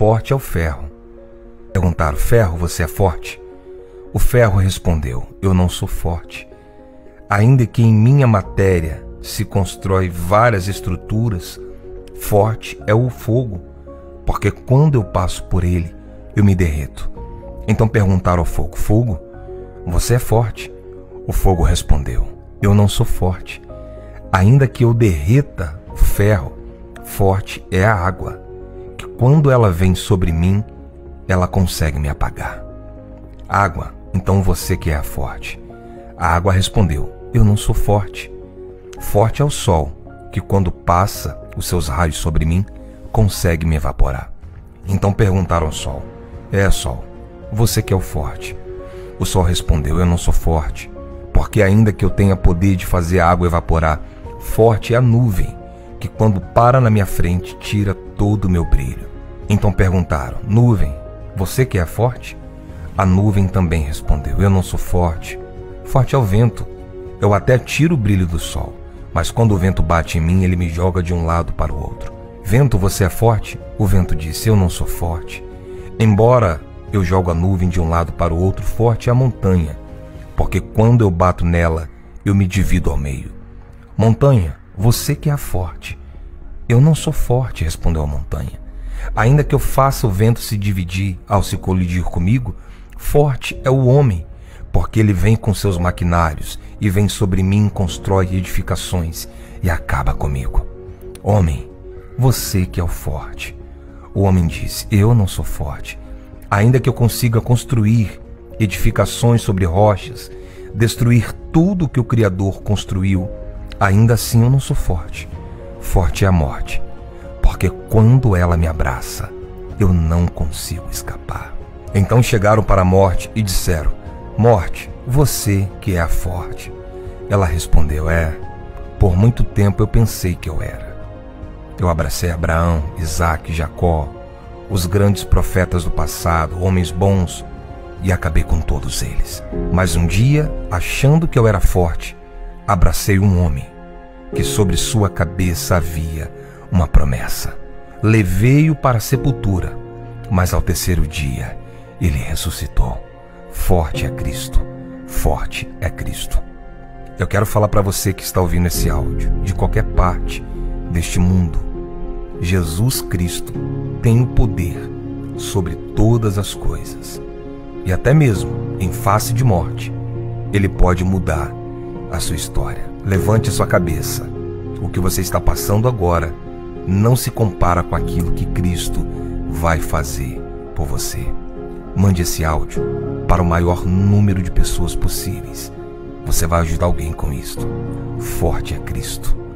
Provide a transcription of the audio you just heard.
forte é o ferro. Perguntaram: Ferro, você é forte? O ferro respondeu: Eu não sou forte. Ainda que em minha matéria se constrói várias estruturas, forte é o fogo, porque quando eu passo por ele, eu me derreto. Então perguntaram ao fogo: Fogo, você é forte? O fogo respondeu: Eu não sou forte. Ainda que eu derreta o ferro, forte é a água, quando ela vem sobre mim, ela consegue me apagar. Água, então você que é forte. A água respondeu: Eu não sou forte. Forte é o sol, que quando passa os seus raios sobre mim, consegue me evaporar. Então perguntaram ao sol: É, sol, você que é o forte. O sol respondeu: Eu não sou forte, porque ainda que eu tenha poder de fazer a água evaporar, forte é a nuvem, que quando para na minha frente tira todo o meu brilho. Então perguntaram: Nuvem, você que é forte? A nuvem também respondeu: Eu não sou forte. Forte é o vento. Eu até tiro o brilho do sol, mas quando o vento bate em mim, ele me joga de um lado para o outro. Vento, você é forte? O vento disse: Eu não sou forte. Embora eu jogo a nuvem de um lado para o outro, forte é a montanha, porque quando eu bato nela, eu me divido ao meio. Montanha, você que é forte. Eu não sou forte, respondeu a montanha. Ainda que eu faça o vento se dividir ao se colidir comigo, forte é o homem, porque ele vem com seus maquinários e vem sobre mim, constrói edificações e acaba comigo. Homem, você que é o forte. O homem disse: Eu não sou forte. Ainda que eu consiga construir edificações sobre rochas, destruir tudo que o Criador construiu, Ainda assim eu não sou forte. Forte é a morte, porque quando ela me abraça, eu não consigo escapar. Então chegaram para a morte e disseram: Morte, você que é a forte. Ela respondeu: É, por muito tempo eu pensei que eu era. Eu abracei Abraão, Isaac, Jacó, os grandes profetas do passado, homens bons, e acabei com todos eles. Mas um dia, achando que eu era forte, abracei um homem que sobre sua cabeça havia uma promessa. Levei-o para a sepultura, mas ao terceiro dia ele ressuscitou. Forte é Cristo, forte é Cristo. Eu quero falar para você que está ouvindo esse áudio, de qualquer parte deste mundo. Jesus Cristo tem o poder sobre todas as coisas. E até mesmo em face de morte, ele pode mudar a sua história. Levante sua cabeça. O que você está passando agora não se compara com aquilo que Cristo vai fazer por você. Mande esse áudio para o maior número de pessoas possíveis. Você vai ajudar alguém com isto. Forte é Cristo.